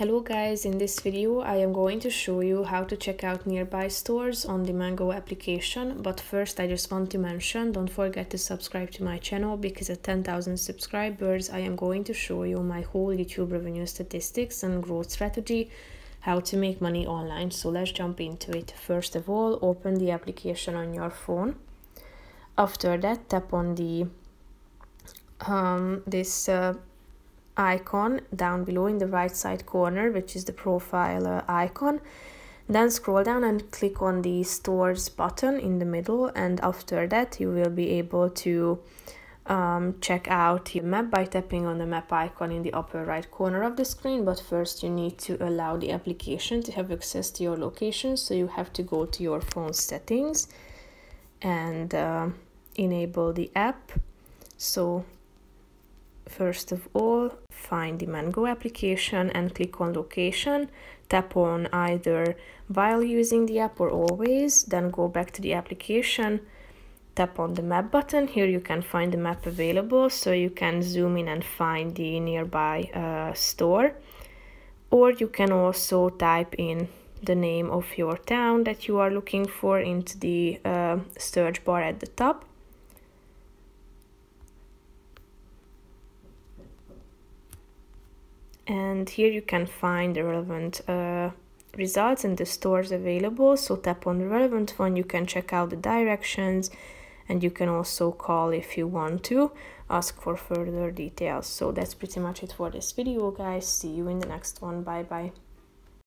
Hello guys, in this video I am going to show you how to check out nearby stores on the Mango application but first I just want to mention don't forget to subscribe to my channel because at 10,000 subscribers I am going to show you my whole YouTube revenue statistics and growth strategy how to make money online so let's jump into it. First of all open the application on your phone. After that tap on the um, this uh, icon down below in the right side corner which is the profile uh, icon. Then scroll down and click on the stores button in the middle and after that you will be able to um, check out your map by tapping on the map icon in the upper right corner of the screen. But first you need to allow the application to have access to your location so you have to go to your phone settings and uh, enable the app. So First of all, find the Mango application and click on location. Tap on either while using the app or always, then go back to the application. Tap on the map button. Here you can find the map available, so you can zoom in and find the nearby uh, store. Or you can also type in the name of your town that you are looking for into the uh, search bar at the top and here you can find the relevant uh, results and the stores available. So tap on the relevant one. You can check out the directions and you can also call if you want to ask for further details. So that's pretty much it for this video guys. See you in the next one. Bye bye